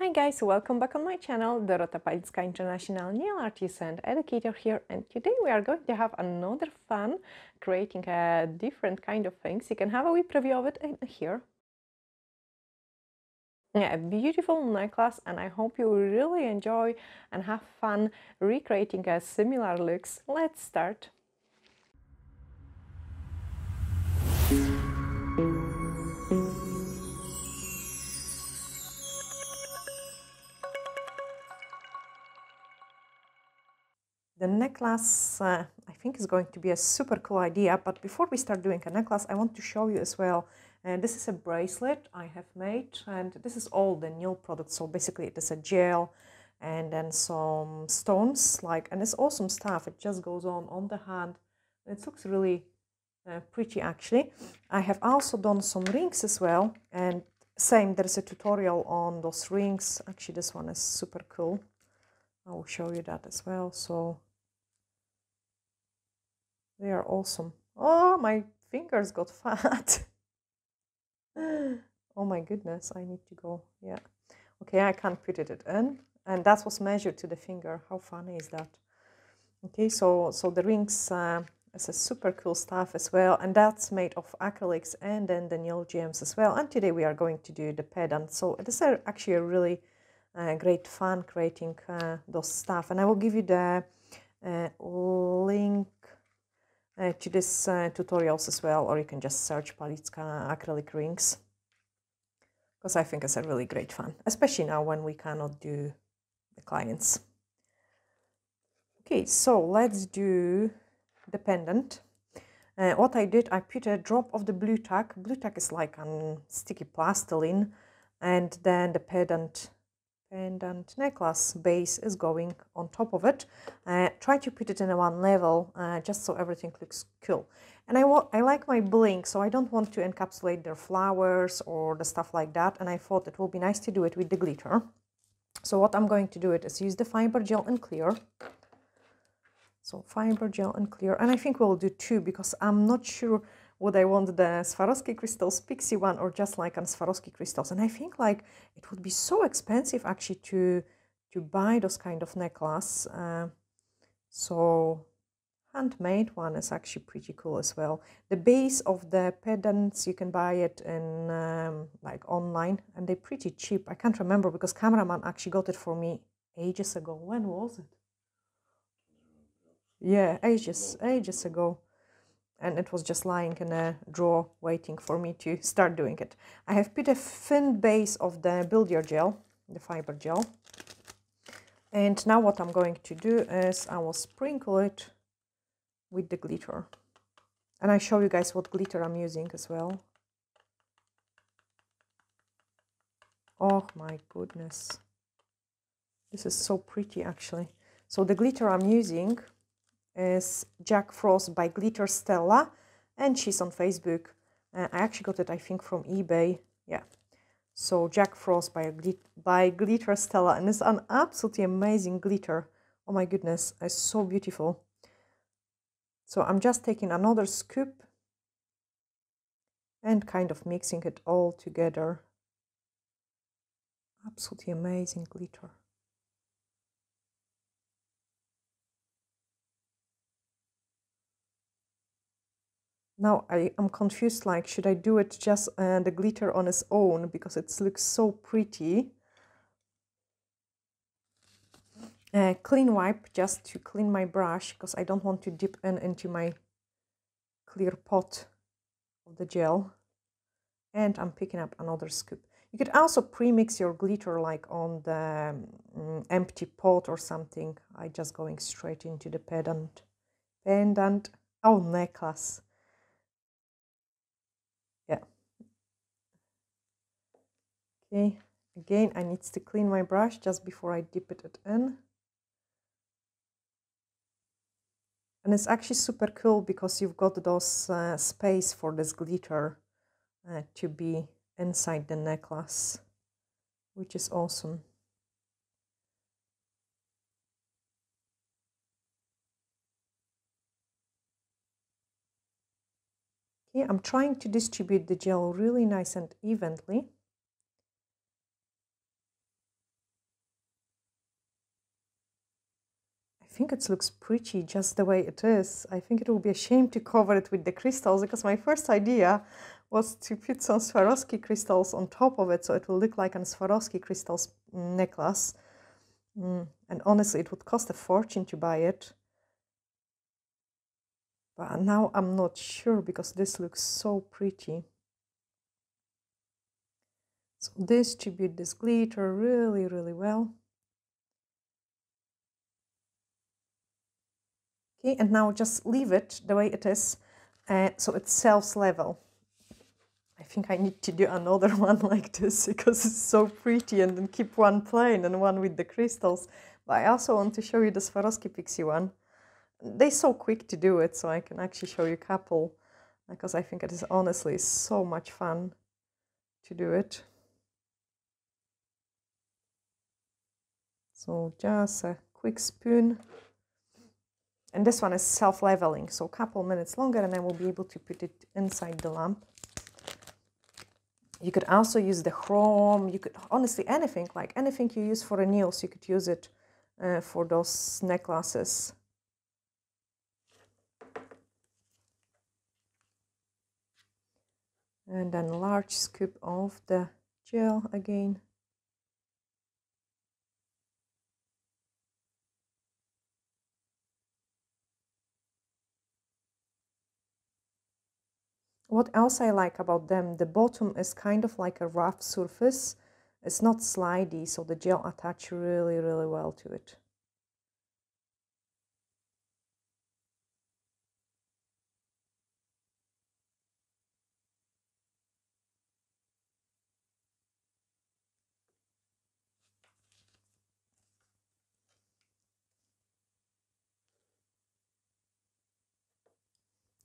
Hi guys, welcome back on my channel, Dorota Palicka, International Nail Artist and Educator here and today we are going to have another fun creating a different kind of things. You can have a wee preview of it in here. Yeah, a beautiful necklace and I hope you really enjoy and have fun recreating a similar looks. Let's start. The necklace, uh, I think, is going to be a super cool idea. But before we start doing a necklace, I want to show you as well. Uh, this is a bracelet I have made, and this is all the new products. So basically, it is a gel and then some stones, like, and it's awesome stuff. It just goes on on the hand. It looks really uh, pretty, actually. I have also done some rings as well, and same. There is a tutorial on those rings. Actually, this one is super cool. I will show you that as well. So they are awesome. Oh, my fingers got fat. oh my goodness, I need to go. Yeah. Okay, I can't put it in. And that was measured to the finger. How funny is that? Okay, so so the rings uh, is a super cool stuff as well. And that's made of acrylics and then the gems as well. And today we are going to do the pendant. So it is actually a really uh, great fun creating uh, those stuff. And I will give you the uh, link to this uh, tutorials as well, or you can just search Palicka acrylic rings because I think it's a really great fun, especially now when we cannot do the clients. Okay, so let's do the pendant. Uh, what I did, I put a drop of the Blu Tack. Blu Tack is like a sticky plastiline, and then the pendant pendant necklace base is going on top of it. Uh, try to put it in one level uh, just so everything looks cool. And I, I like my bling, so I don't want to encapsulate their flowers or the stuff like that. And I thought it will be nice to do it with the glitter. So what I'm going to do it is use the fiber gel and clear. So fiber gel and clear. And I think we'll do two because I'm not sure would I want the Swarovski crystals pixie one or just like on Swarovski crystals? And I think like it would be so expensive actually to to buy those kind of necklace uh, so handmade one is actually pretty cool as well. The base of the pendants you can buy it in um, like online and they're pretty cheap. I can't remember because cameraman actually got it for me ages ago. When was it? Yeah ages ages ago and it was just lying in a drawer waiting for me to start doing it. I have put a thin base of the Build Your Gel, the fiber gel. And now what I'm going to do is I will sprinkle it with the glitter. And I show you guys what glitter I'm using as well. Oh my goodness. This is so pretty actually. So the glitter I'm using is Jack Frost by Glitter Stella, and she's on Facebook. Uh, I actually got it, I think, from eBay. Yeah. So Jack Frost by, by Glitter Stella, and it's an absolutely amazing glitter. Oh my goodness, it's so beautiful. So I'm just taking another scoop and kind of mixing it all together. Absolutely amazing glitter. Now I am confused, like, should I do it just uh, the glitter on its own because it looks so pretty. Uh, clean wipe just to clean my brush because I don't want to dip in into my clear pot of the gel. And I'm picking up another scoop. You could also pre-mix your glitter like on the um, empty pot or something. I just going straight into the pendant. Pendant. Oh, necklace. Okay, again, I need to clean my brush just before I dip it in. And it's actually super cool because you've got those uh, space for this glitter uh, to be inside the necklace, which is awesome. Okay, I'm trying to distribute the gel really nice and evenly. Think it looks pretty just the way it is. I think it will be a shame to cover it with the crystals because my first idea was to put some Swarovski crystals on top of it so it will look like a Swarovski crystals necklace. Mm. And honestly, it would cost a fortune to buy it. But now I'm not sure because this looks so pretty. So distribute this glitter really, really well. Okay, and now just leave it the way it is, uh, so it self level. I think I need to do another one like this because it's so pretty and then keep one plain and one with the crystals. But I also want to show you the Swarovski Pixie one. They're so quick to do it, so I can actually show you a couple because I think it is honestly so much fun to do it. So just a quick spoon and this one is self-leveling so a couple minutes longer and I will be able to put it inside the lamp. You could also use the chrome you could honestly anything like anything you use for a nails you could use it uh, for those necklaces and then large scoop of the gel again What else I like about them, the bottom is kind of like a rough surface. It's not slidey, so the gel attach really, really well to it.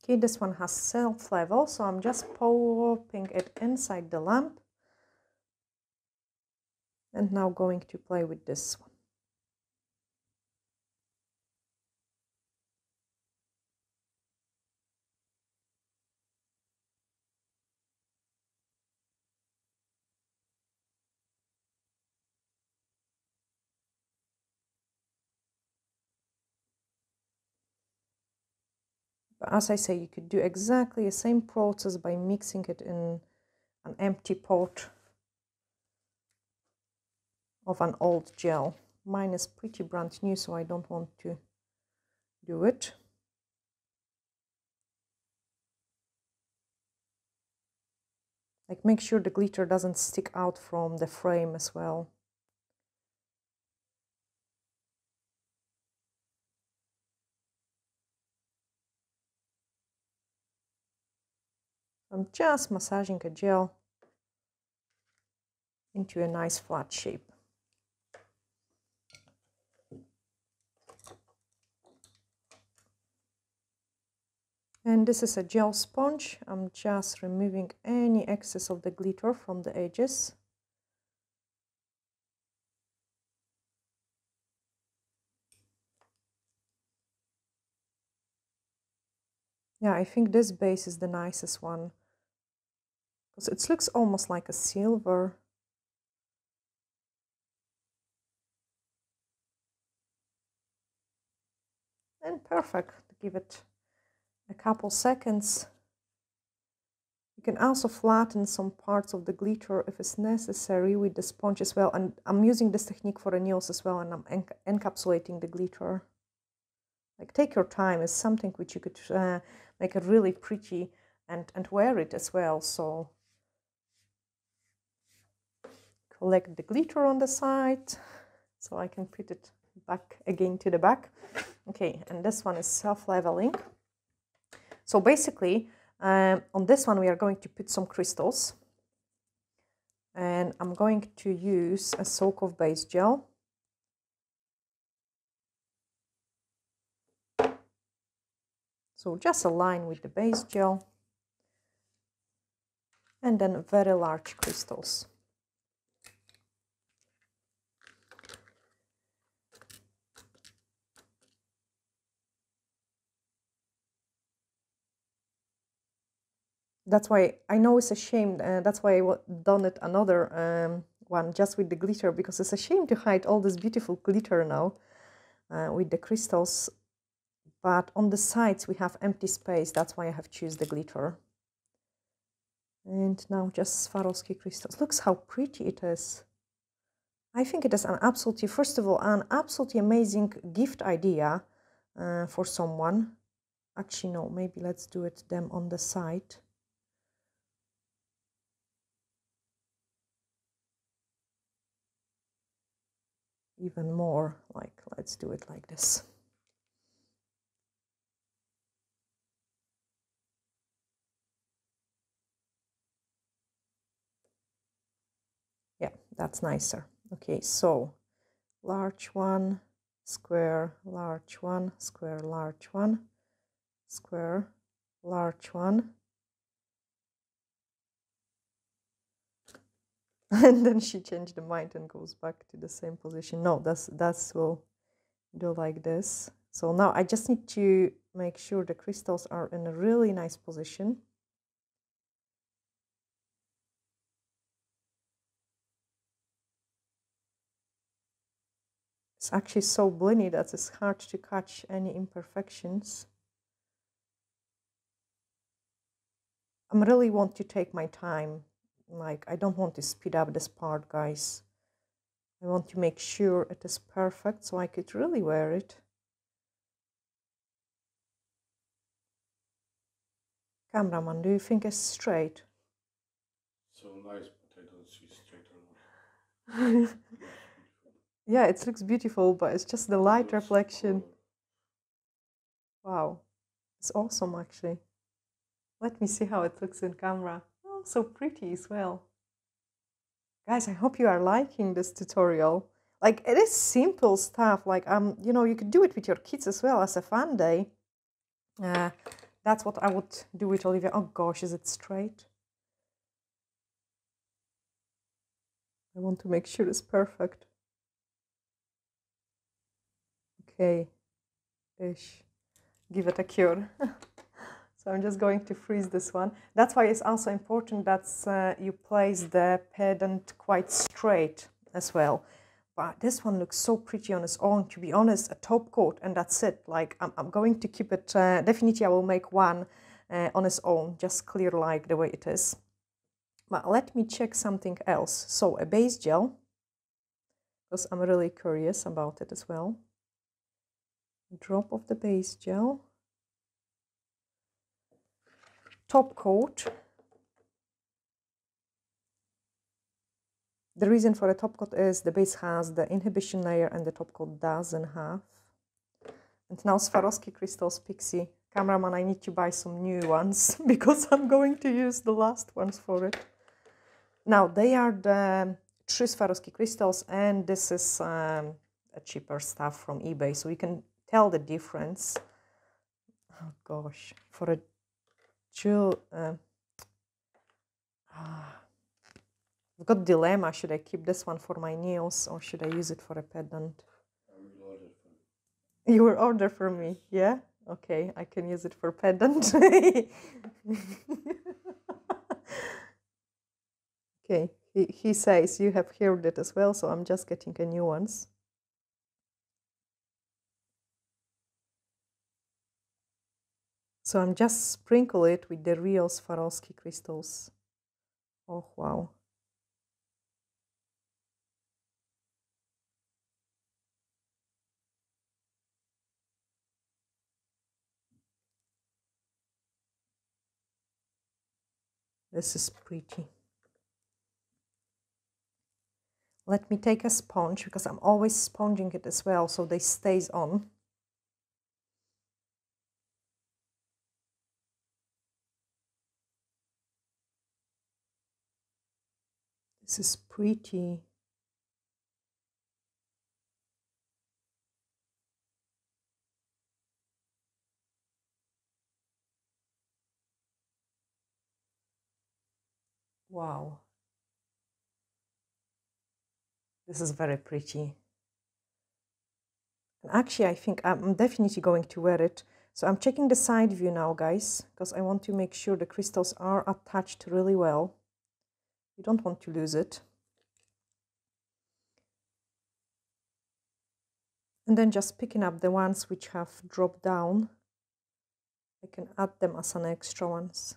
Okay, this one has self level, so I'm just popping it inside the lamp. And now going to play with this one. But as I say, you could do exactly the same process by mixing it in an empty pot of an old gel. Mine is pretty brand new, so I don't want to do it. Like make sure the glitter doesn't stick out from the frame as well. I'm just massaging a gel into a nice flat shape. And this is a gel sponge. I'm just removing any excess of the glitter from the edges. Yeah, I think this base is the nicest one because it looks almost like a silver. And perfect, give it a couple seconds. You can also flatten some parts of the glitter if it's necessary with the sponge as well. And I'm using this technique for the nails as well and I'm enc encapsulating the glitter. Like take your time, it's something which you could uh, make it really pretty and, and wear it as well. So collect the glitter on the side so I can put it back again to the back. Okay, and this one is self-leveling. So basically, um, on this one we are going to put some crystals. And I'm going to use a soak-off base gel. So just align with the base gel. And then very large crystals. That's why I know it's a shame. Uh, that's why I done it another um, one just with the glitter because it's a shame to hide all this beautiful glitter now. uh, with the crystals but on the sides we have empty space that's why I have choose the glitter and now just Swarovski crystals looks how pretty it is I think it is an absolutely first of all an absolutely amazing gift idea uh, for someone actually no maybe let's do it them on the side even more like let's do it like this. Yeah that's nicer. Okay so large one square large one square large one square large one and then she changed the mind and goes back to the same position. No that's that's will do like this. So now I just need to make sure the crystals are in a really nice position. It's actually so blingy that it's hard to catch any imperfections. I really want to take my time like I don't want to speed up this part guys. I want to make sure it is perfect so I could really wear it. Cameraman do you think it's straight? So nice but I don't see straight enough yeah it looks beautiful but it's just the light reflection. wow. It's awesome actually. Let me see how it looks in camera so pretty as well. Guys, I hope you are liking this tutorial. Like, it is simple stuff. Like, um, you know, you could do it with your kids as well as a fun day. Uh, that's what I would do with Olivia. Oh gosh, is it straight? I want to make sure it's perfect. Okay, ish. Give it a cure. So I'm just going to freeze this one. That's why it's also important that uh, you place the pendant quite straight as well. But this one looks so pretty on its own, to be honest, a top coat and that's it. Like I'm, I'm going to keep it, uh, definitely I will make one uh, on its own, just clear like the way it is. But let me check something else. So a base gel, because I'm really curious about it as well. Drop of the base gel top coat. The reason for a top coat is the base has the inhibition layer and the top coat doesn't have. And now Swarovski Crystals Pixie. Cameraman, I need to buy some new ones because I'm going to use the last ones for it. Now, they are the true Swarovski crystals and this is um, a cheaper stuff from eBay. So you can tell the difference. Oh gosh, for a Jill, uh, ah, I've got dilemma. Should I keep this one for my nails or should I use it for a pendant? You will order for me, yeah? Okay, I can use it for pendant. okay, he, he says you have heard it as well, so I'm just getting a new ones. So I'm just sprinkle it with the real Swarovski crystals. Oh, wow. This is pretty. Let me take a sponge because I'm always sponging it as well so they stays on. This is pretty. Wow. This is very pretty. And actually, I think I'm definitely going to wear it. So I'm checking the side view now, guys, because I want to make sure the crystals are attached really well. You don't want to lose it. and then just picking up the ones which have dropped down I can add them as an extra ones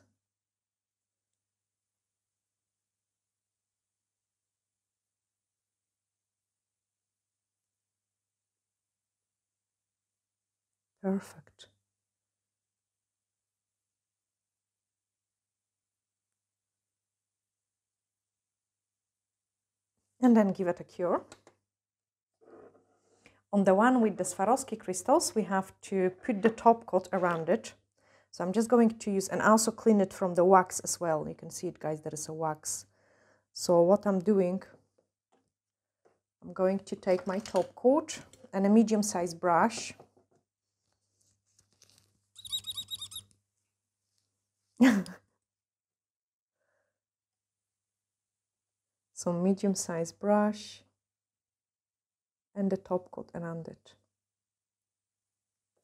perfect and then give it a cure. On the one with the Swarovski crystals, we have to put the top coat around it. So I'm just going to use, and also clean it from the wax as well. You can see it, guys, there is a wax. So what I'm doing, I'm going to take my top coat and a medium-sized brush. so medium-sized brush and the top coat around it.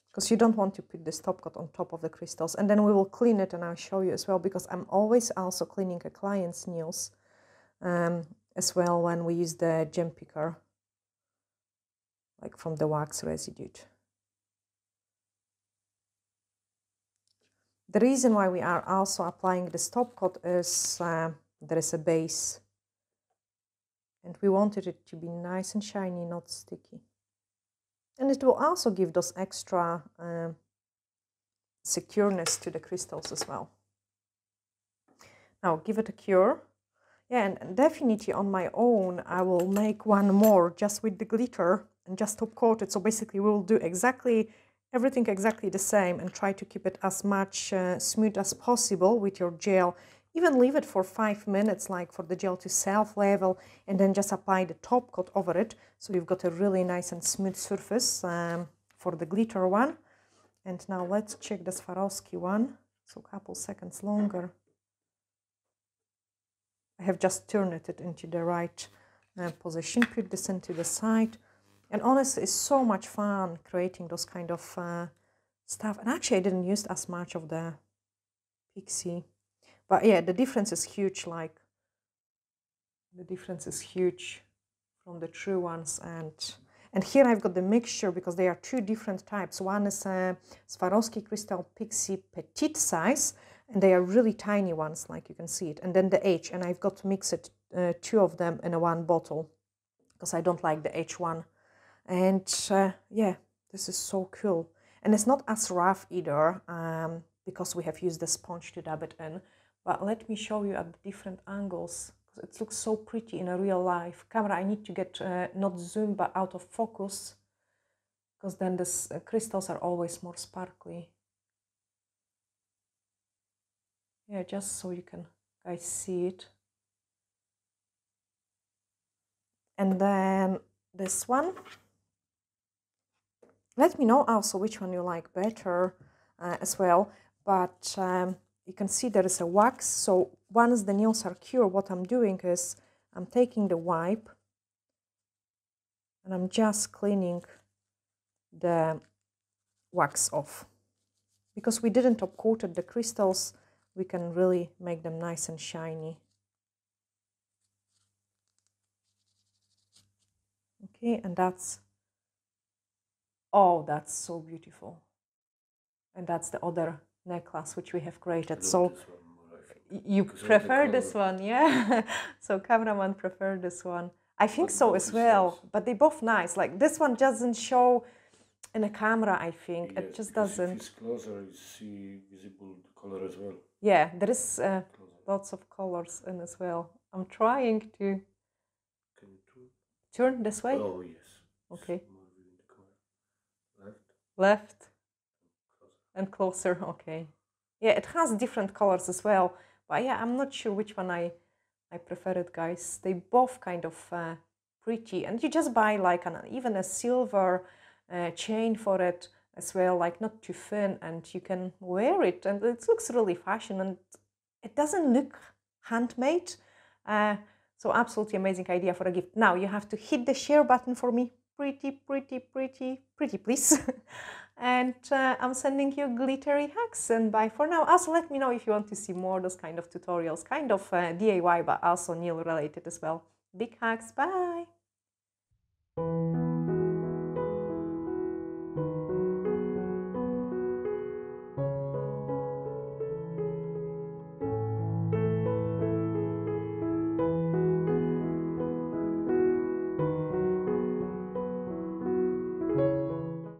Because you don't want to put this top coat on top of the crystals. And then we will clean it and I'll show you as well because I'm always also cleaning a client's nails um, as well when we use the gem picker like from the wax residue. The reason why we are also applying this top coat is uh, there is a base and we wanted it to be nice and shiny not sticky. And it will also give those extra uh, secureness to the crystals as well. Now give it a cure. Yeah and definitely on my own I will make one more just with the glitter and just top coat it. So basically we will do exactly everything exactly the same and try to keep it as much uh, smooth as possible with your gel even leave it for five minutes, like for the gel to self level, and then just apply the top coat over it. So you've got a really nice and smooth surface um, for the glitter one. And now let's check the Swarovski one. So a couple seconds longer. I have just turned it into the right uh, position, put this into the side. And honestly, it's so much fun creating those kind of uh, stuff. And actually, I didn't use as much of the Pixie but yeah the difference is huge like the difference is huge from the true ones and and here I've got the mixture because they are two different types. One is a Swarovski crystal pixie petite size and they are really tiny ones like you can see it and then the H and I've got to mix it uh, two of them in a one bottle because I don't like the H1 and uh, yeah this is so cool. And it's not as rough either um, because we have used the sponge to dab it in but let me show you at different angles because it looks so pretty in a real life. Camera I need to get uh, not zoom but out of focus because then the uh, crystals are always more sparkly. Yeah just so you can guys see it. And then this one. Let me know also which one you like better uh, as well. But um, you can see there is a wax. So once the nails are cured, what I'm doing is I'm taking the wipe and I'm just cleaning the wax off. Because we didn't top the crystals, we can really make them nice and shiny. Okay, and that's, oh, that's so beautiful. And that's the other necklace which we have created. So you prefer this one, yeah? so cameraman prefer this one. I think so as well, but they both nice. Like this one doesn't show in a camera. I think it just doesn't. If it's closer, you see visible color as well. Yeah, there is uh, lots of colors in as well. I'm trying to. Can you turn? Turn this way. Oh yes. Okay. Left. Left and closer okay. Yeah it has different colors as well but yeah i'm not sure which one i i prefer it guys. They both kind of uh, pretty and you just buy like an even a silver uh, chain for it as well like not too thin and you can wear it and it looks really fashion and it doesn't look handmade. Uh, so absolutely amazing idea for a gift. Now you have to hit the share button for me. Pretty pretty pretty pretty please and uh, I'm sending you glittery hacks and bye for now. Also let me know if you want to see more those kind of tutorials, kind of uh, DIY but also nail related as well. Big hacks, bye!